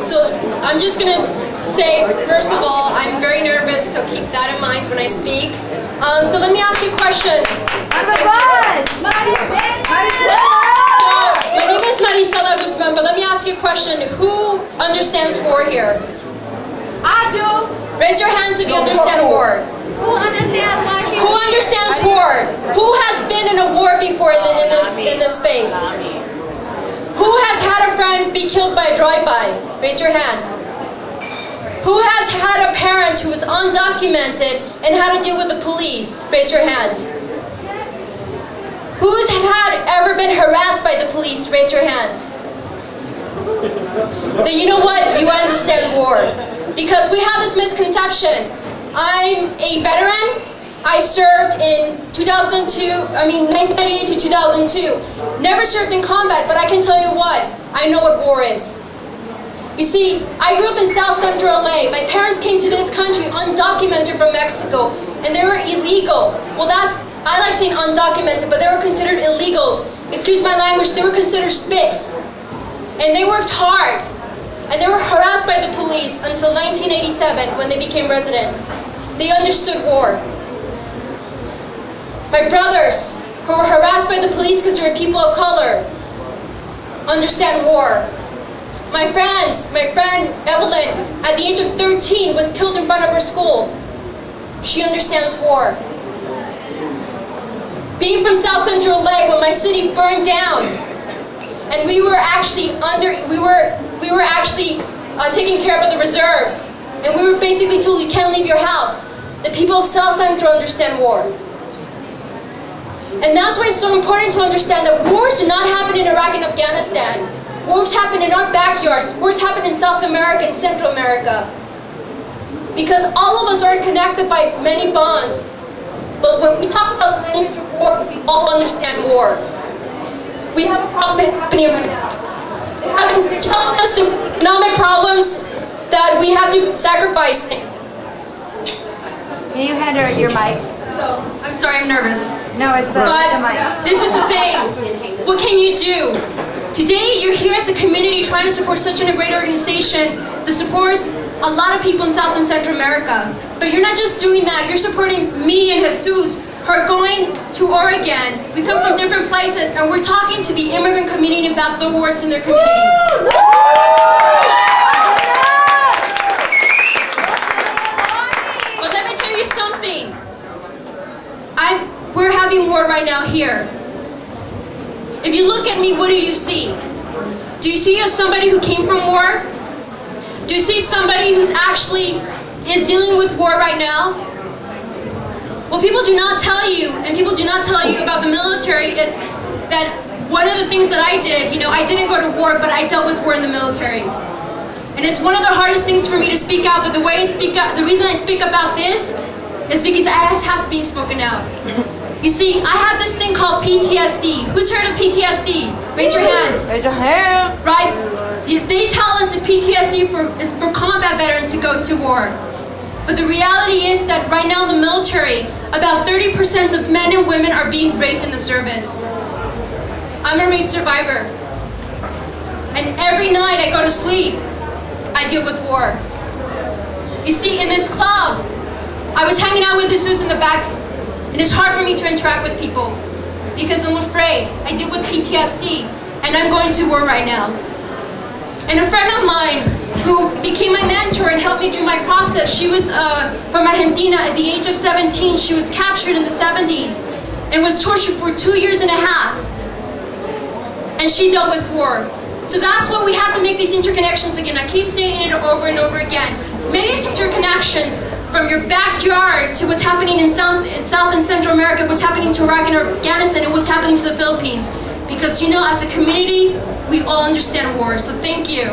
So I'm just gonna say, first of all, I'm very nervous, so keep that in mind when I speak. Um, so let me ask you a question. So, my name is Maricela Guzman, but let me ask you a question. Who understands war here? I do. Raise your hands if you understand war. Who understands why? Who understands war? Who has been in a war before in, the, in this in this space? Who has had a friend be killed by a drive-by? Raise your hand. Who has had a parent who was undocumented and had to deal with the police? Raise your hand. Who's had ever been harassed by the police? Raise your hand. Then you know what? You understand war. Because we have this misconception. I'm a veteran. I served in 2002, I mean 1998 to 2002. Never served in combat, but I can tell you what, I know what war is. You see, I grew up in South Central LA. My parents came to this country undocumented from Mexico, and they were illegal. Well, that's, I like saying undocumented, but they were considered illegals. Excuse my language, they were considered spics. And they worked hard, and they were harassed by the police until 1987 when they became residents. They understood war. My brothers, who were harassed by the police because they were people of color, understand war. My friends, my friend Evelyn, at the age of 13, was killed in front of her school. She understands war. Being from South Central LA, when my city burned down, and we were actually under, we were, we were actually uh, taking care of the reserves, and we were basically told you can't leave your house. The people of South Central understand war. And that's why it's so important to understand that wars do not happen in Iraq and Afghanistan. Wars happen in our backyards. Wars happen in South America and Central America. Because all of us are connected by many bonds. But when we talk about language of war, we all understand war. We have a problem happening right now. They're telling us economic problems that we have to sacrifice things. Can you hand her your mic? So, I'm sorry, I'm nervous. No, it's uh, the, the mic. But this is the thing. What can you do? Today, you're here as a community trying to support such a great organization that supports a lot of people in South and Central America. But you're not just doing that, you're supporting me and Jesus who are going to Oregon. We come from different places and we're talking to the immigrant community about the wars in their communities. But let me tell you something. I'm, war right now here. If you look at me, what do you see? Do you see as somebody who came from war? Do you see somebody who's actually is dealing with war right now? What people do not tell you, and people do not tell you about the military, is that one of the things that I did, you know, I didn't go to war, but I dealt with war in the military. And it's one of the hardest things for me to speak out, but the way I speak out, the reason I speak about this is because it has to be spoken out. You see, I have this thing called PTSD. Who's heard of PTSD? Raise your hands. Raise your hand. Right? They tell us that PTSD for, is for combat veterans to go to war. But the reality is that right now in the military, about 30% of men and women are being raped in the service. I'm a rape survivor. And every night I go to sleep, I deal with war. You see, in this club, I was hanging out with Jesus in the back, and it's hard for me to interact with people because I'm afraid. I deal with PTSD, and I'm going to war right now. And a friend of mine who became my mentor and helped me through my process, she was uh, from Argentina. At the age of 17, she was captured in the 70s and was tortured for two years and a half. And she dealt with war. So that's why we have to make these interconnections again. I keep saying it over and over again. Make these interconnections from your backyard to what's happening in South, in South and Central America, what's happening to Iraq and Afghanistan, and what's happening to the Philippines. Because you know, as a community, we all understand war. So thank you.